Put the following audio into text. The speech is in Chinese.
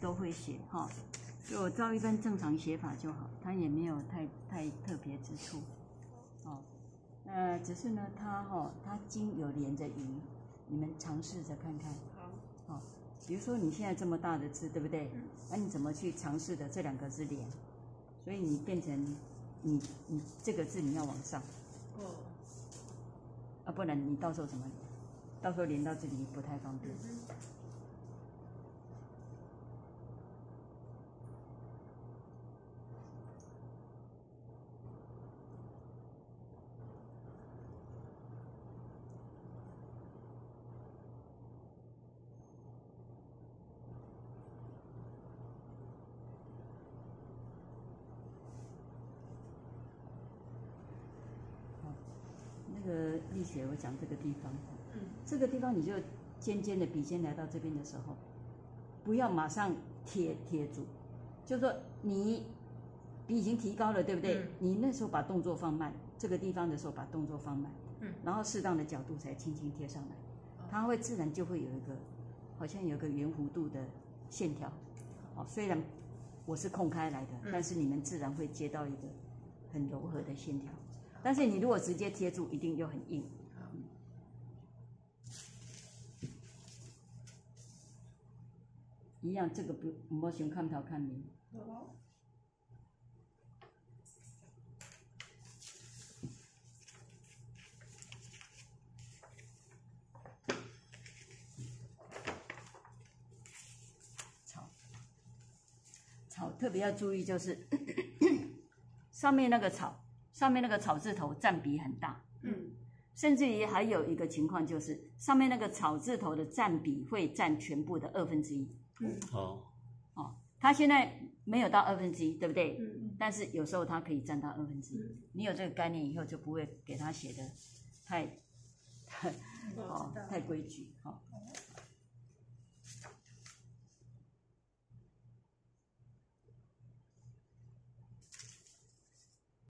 都会写哈，就照一般正常写法就好，它也没有太太特别之处，哦，那只是呢，它哈，它经有连着银，你们尝试着看看，好，好，比如说你现在这么大的字，对不对？那你怎么去尝试的这两个字连？所以你变成你你这个字你要往上，哦，啊，不然你到时候怎么？到时候连到这里不太方便。那个力学，我讲这个地方，嗯，这个地方你就尖尖的笔尖来到这边的时候，不要马上贴贴住，就说你笔已经提高了，对不对？嗯你那时候把动作放慢，这个地方的时候把动作放慢，嗯，然后适当的角度才轻轻贴上来，它会自然就会有一个好像有一个圆弧度的线条，哦，虽然我是空开来的，嗯但是你们自然会接到一个很柔和的线条。但是你如果直接贴住，一定又很硬。一样，这个不唔好先看头看面。草，草特别要注意，就是 上面那个草，上面那个草字头占比很大，嗯，甚至于还有一个情况就是上面那个草字头的占比会占全部的二分之一。嗯哦，哦，它现在没有到二分之一，对不对？嗯但是有时候它可以占到二分之一。你有这个概念以后，就不会给它写的太哦太规矩。哦，